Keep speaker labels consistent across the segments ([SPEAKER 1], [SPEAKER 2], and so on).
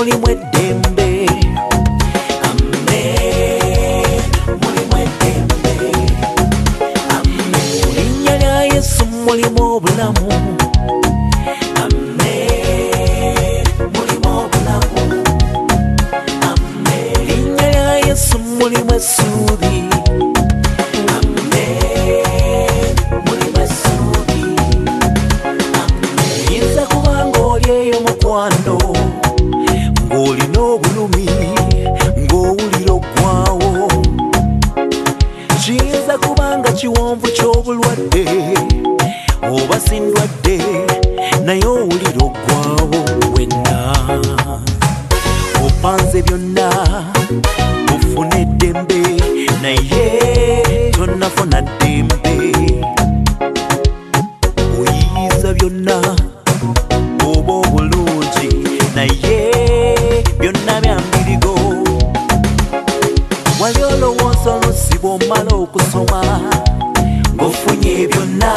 [SPEAKER 1] mulimu eddembe. Linnya lya yesu mulimu obulamu. Linnya lya yesu mulimu essuubi. Mulimu essuubi. Yinza kubanga olyeyo mukwano kiyinza kubanga kiwonvu ky'obulwadde oba sindwadde naye owulira oggwawo wenna. Opanze byonna ofune eddembe naye tonafuna ddembe. Oyiyiza byonna bw'omala okusoma ng'ofunye byonna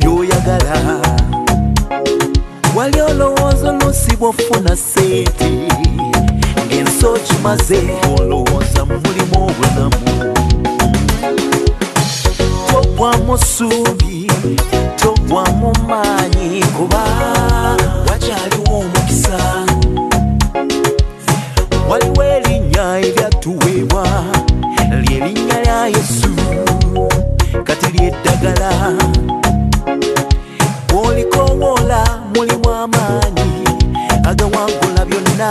[SPEAKER 1] by'oyagala. Wali olowooza olusi bw'ofuna sente. Ng'ensi okimaze olowooza mulimu obulamu togwamu ssuubi togwamu maanyi kuba wakyaliwo omukisa. Waliwo erinnya eryatuweebwa lyerinnya lya yesu kati lyeddagala bw'olikowoola mulimu amaanyi agawangula byonna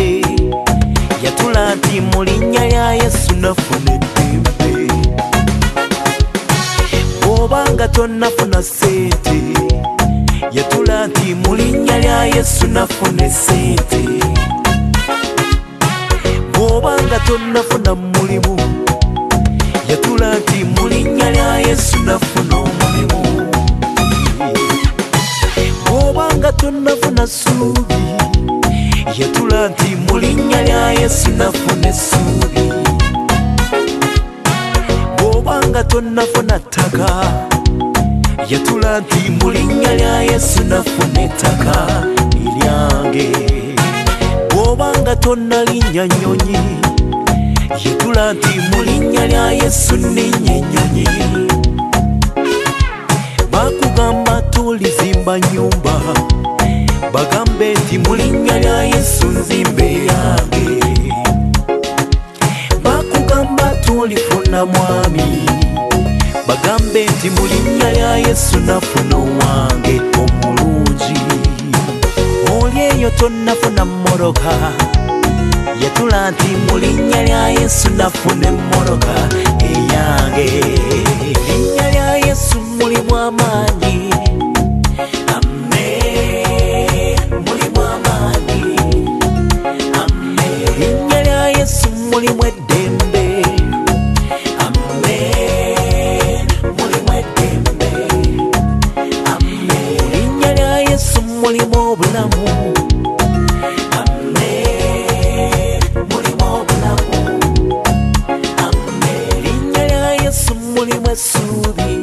[SPEAKER 1] yatula nti mu linnya lya yesu nafuna eddembe. Obanga tonnafuna sente yatula nti mu linnya lya yesu nafuna esente bw'obanga tonnafuna mulimu yatula nti mu linnya lya yesu nafuna omulimu. Bw'obanga tonnafuna ssuubi yatula nti mu linnya lya yesu nafuna essuubi bw'obanga tonnafuna ttaka. Yatula nti mu linnya lya yesu nafuna ettaka eryange bw'obanga tonnalinnya nnyonyi yatula nti mu linnya lya yesu nninnya ennyonyi bakugamba tulizimba nyumba. Bagambe nti mu linnya lya yesu nzimba eyange bakugamba tulifuna mwami. Bagambe nti mu linnya lya yesu nafuna owange omulungi. Oli eyo tonnafuna mmoroka. Yatula nti mu linnya lya yesu nafuna emmoroka eyange mulimu eddembe linnya lya yesu mulimu obulamu linnya lya yesu mulimu essuubi